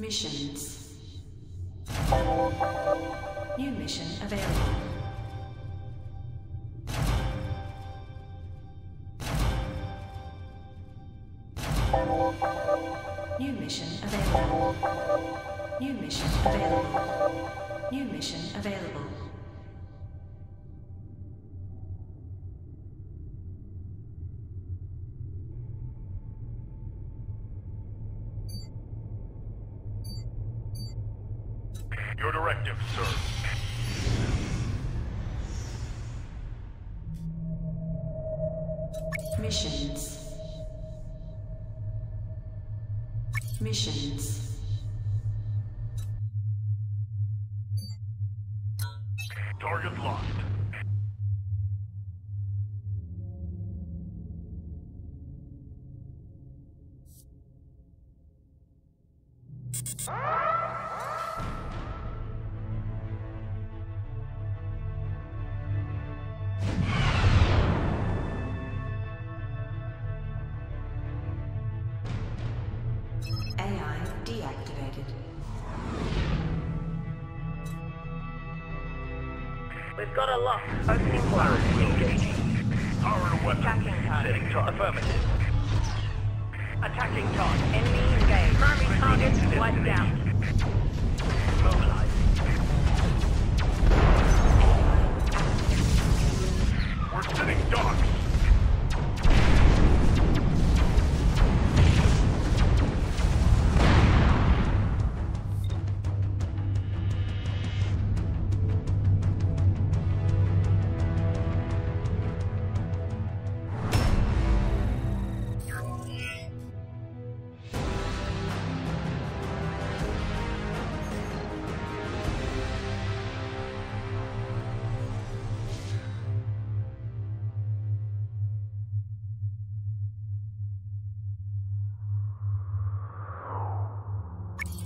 Missions. New mission available. New mission available. New mission available. New mission available. target, sir. Missions. Missions.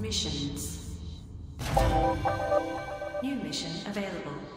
Missions. New mission available.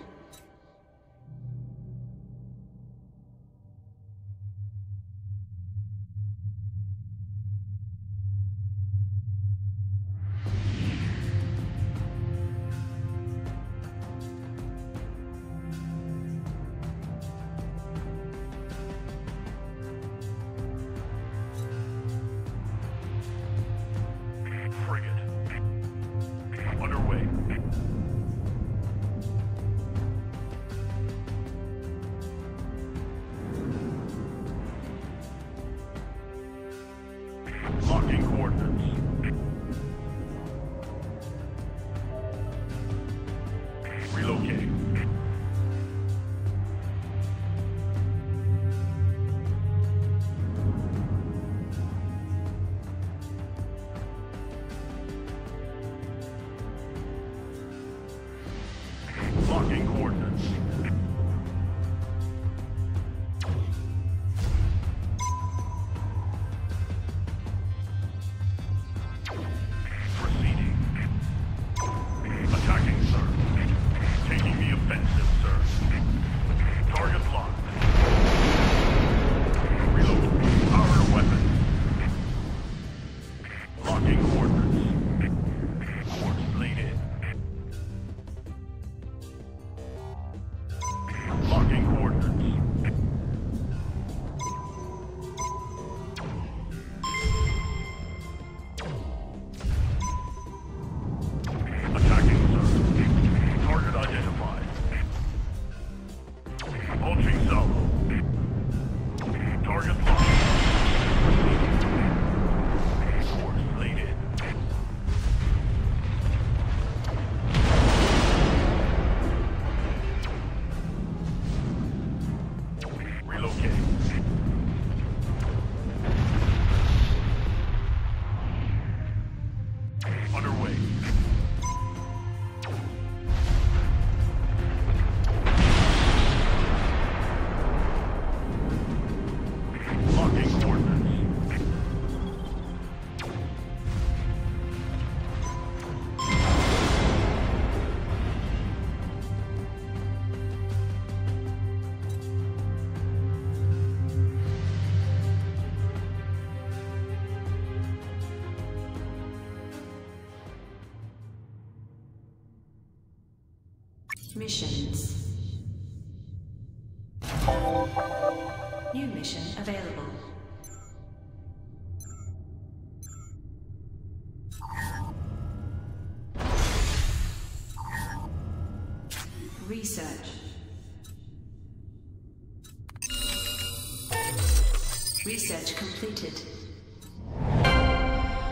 Research completed.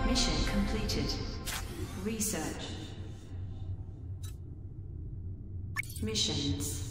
Mission completed. Research. Missions.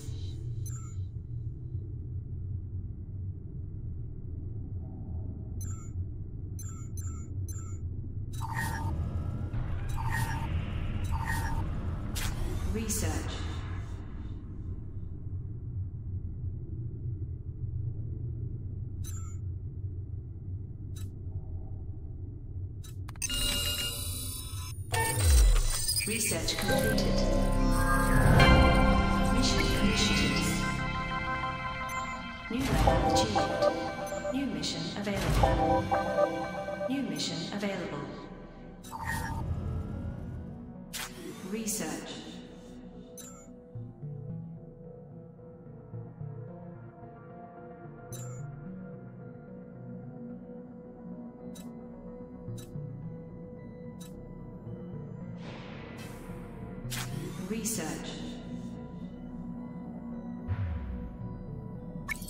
Research.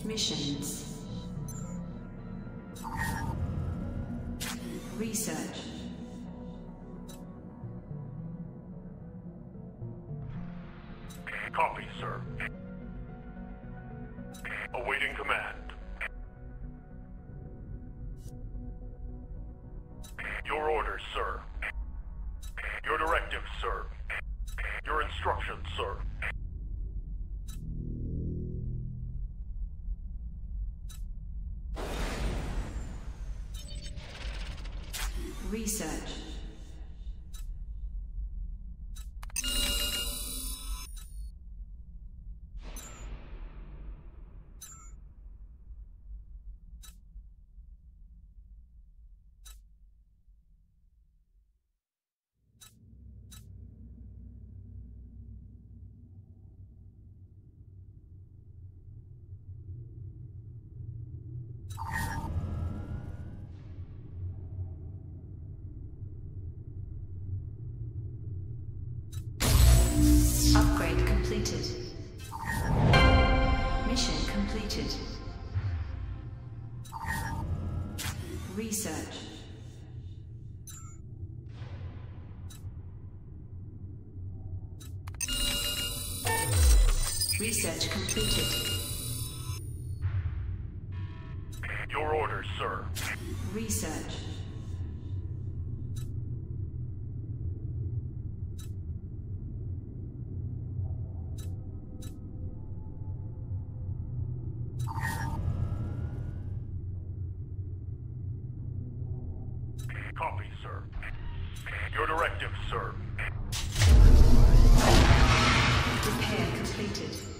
Missions. Research. Research completed. Your orders, sir. Research. Your directive, sir. Repair completed.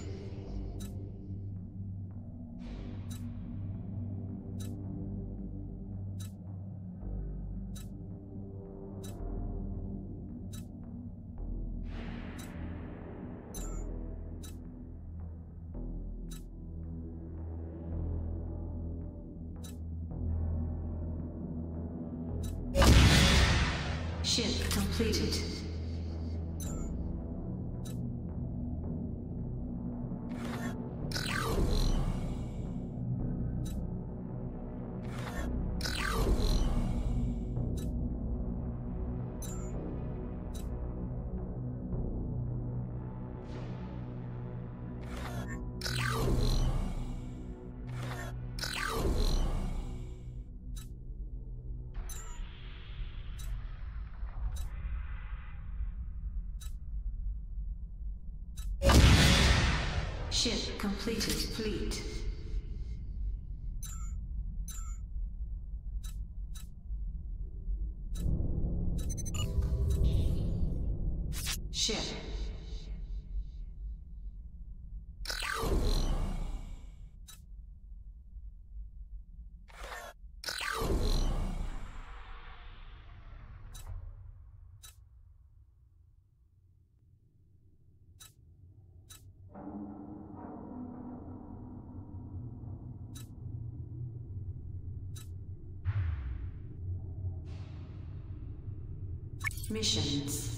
Ship completed. Fleet. Missions.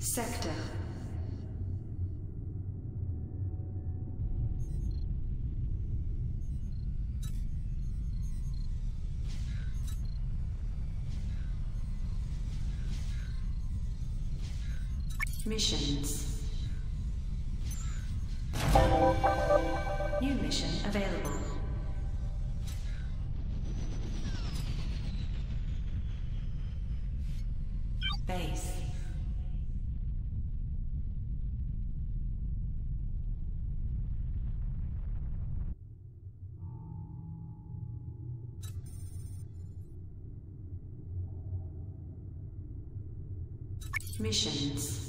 Sector. Missions. New mission available. Base. Missions.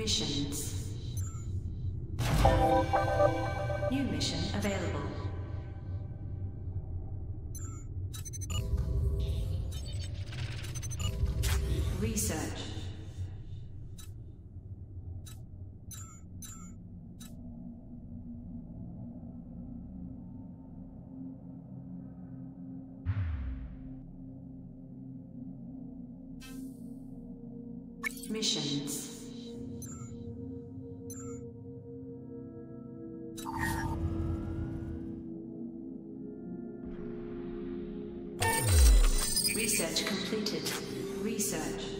Missions. New mission available. Research. Missions. Research completed. Research.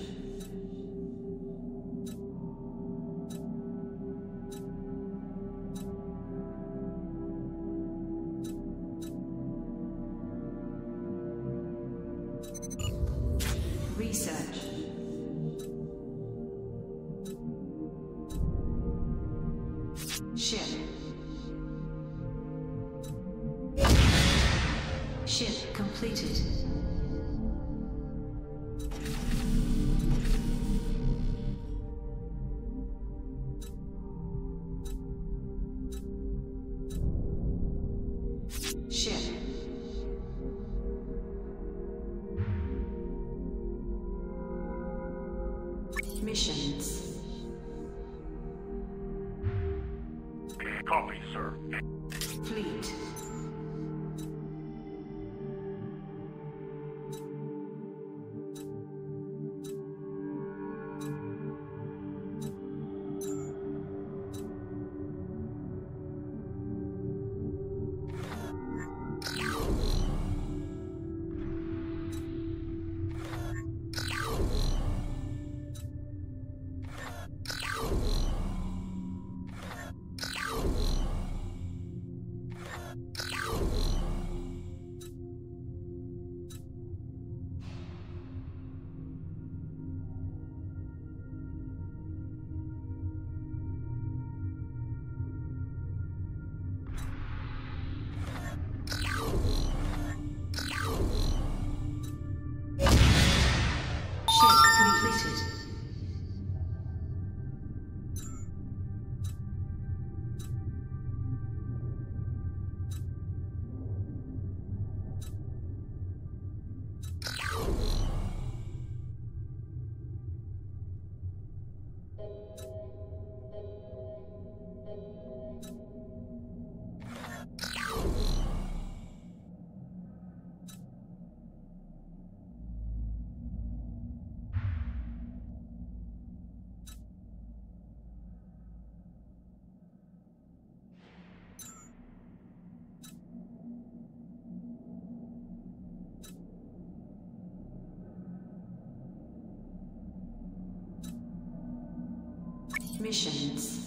Missions. Copy, sir. Missions.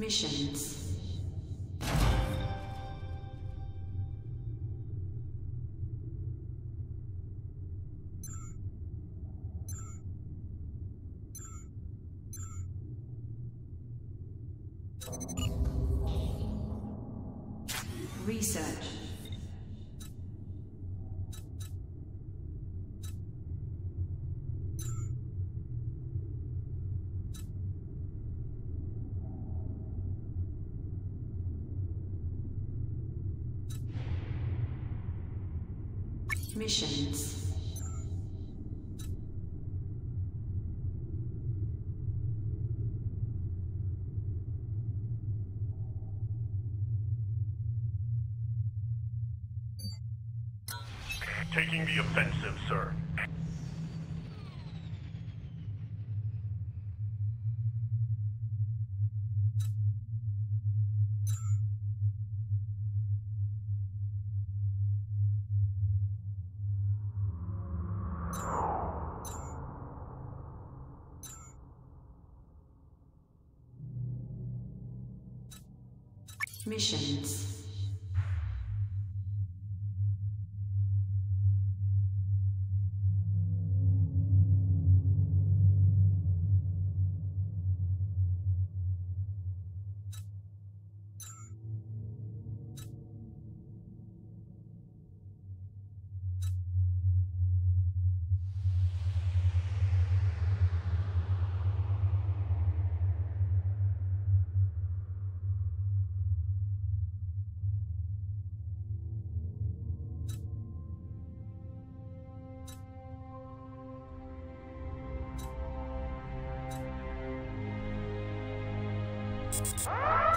Missions. Taking the offensive, sir. Mission Ah!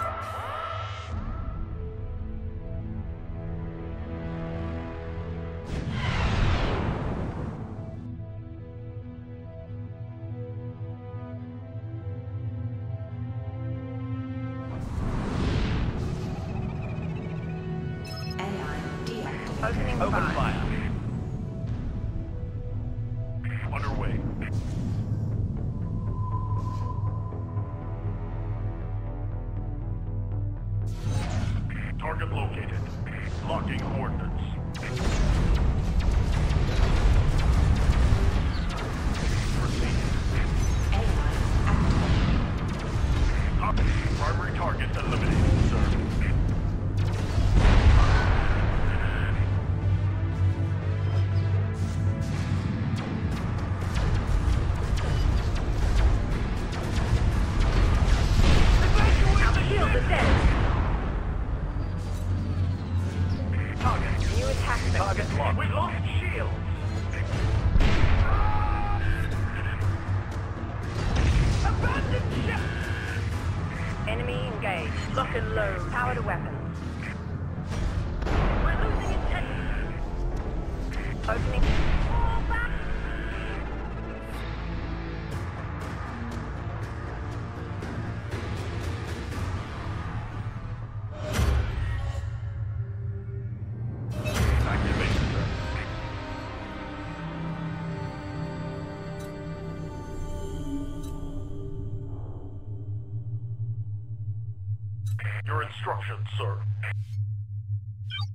Your instructions, sir.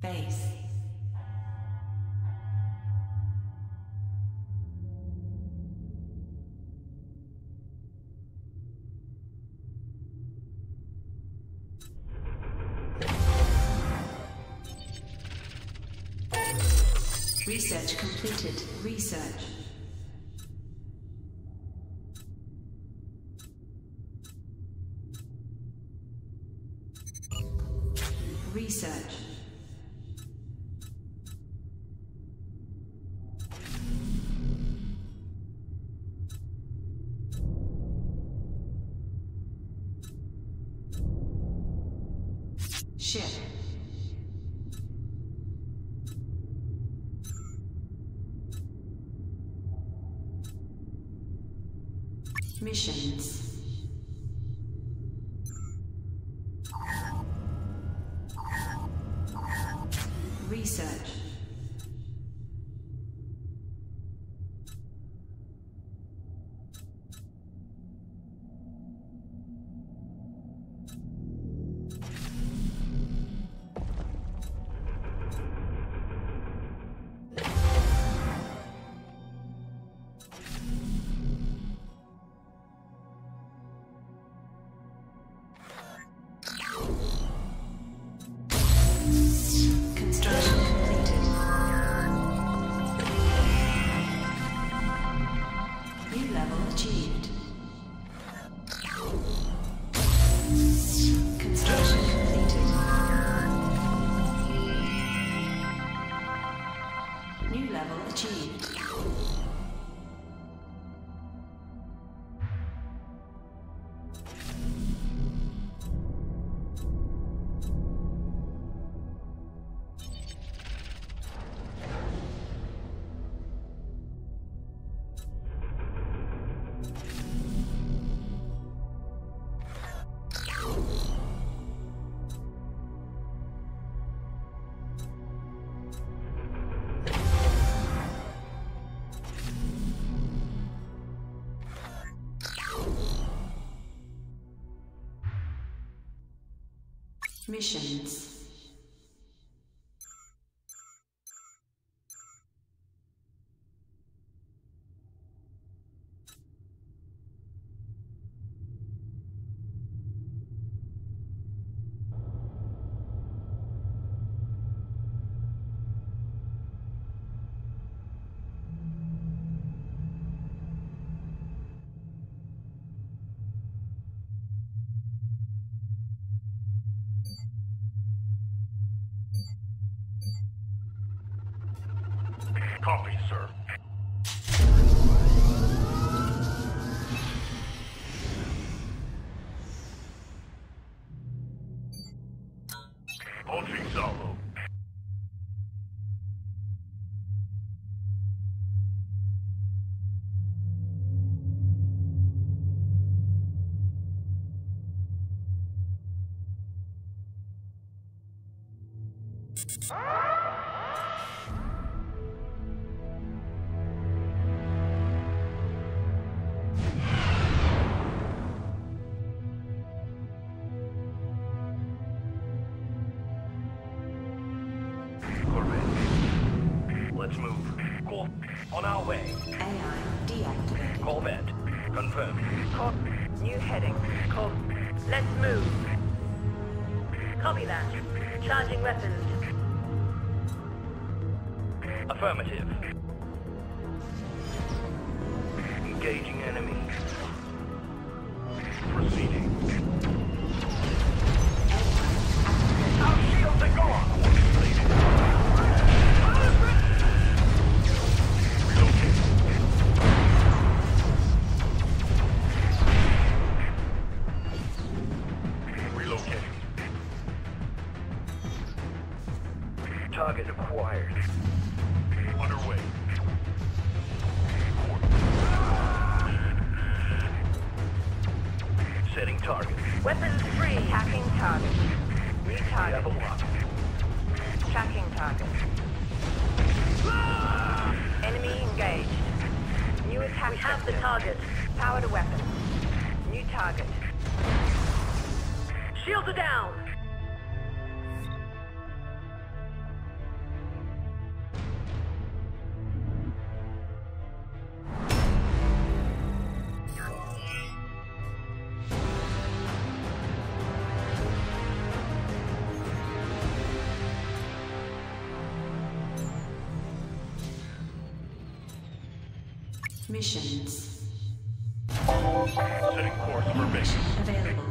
Base. Research completed. Research. Missions. New level achieved. Missions. Copy, sir. Let's move. Cor- on our way. AI deactivated. Corvette. Confirmed. Cop. New heading. Cop. Let's move. Copy that. Charging weapons. Affirmative. Engaging enemy. Target. Enemy engaged. New attack. We have the target. Power to weapon. New target. Shields are down. Missions. Setting course for base. Available.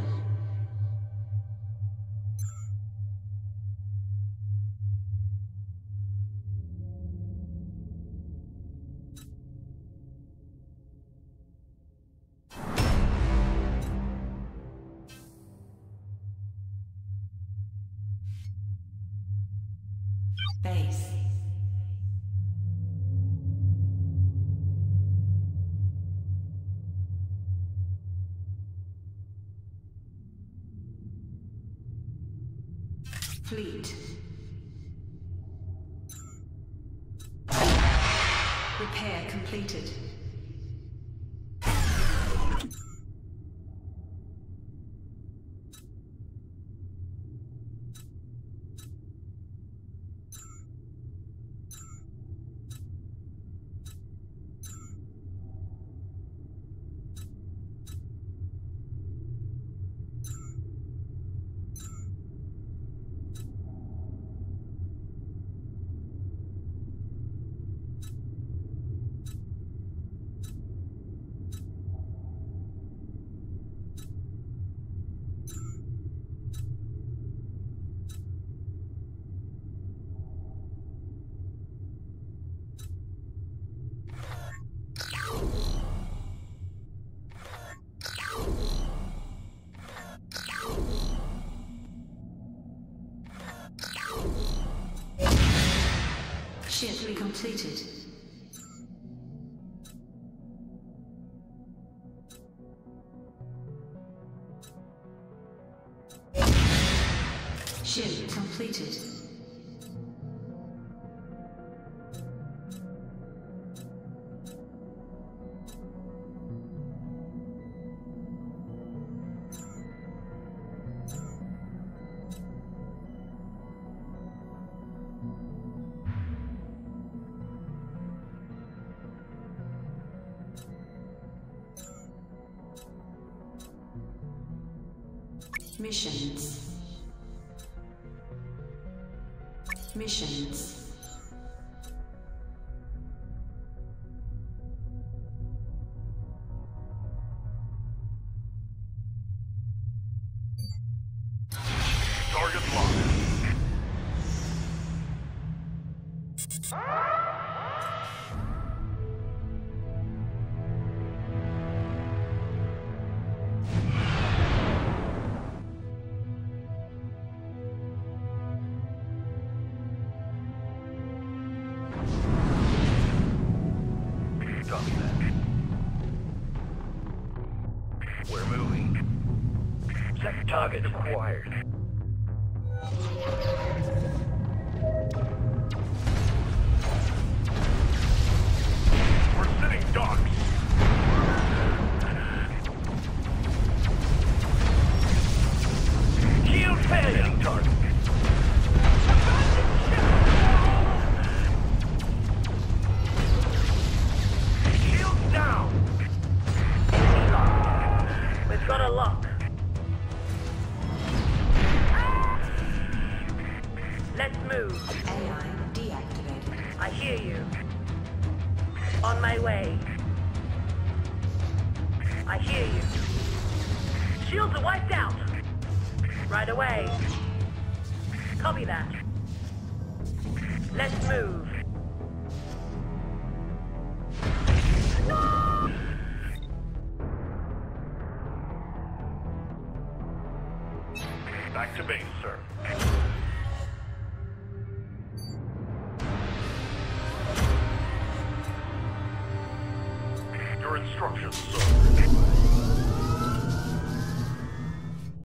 Base. Fleet. Repair completed. Ship completed. Ship completed. Missions.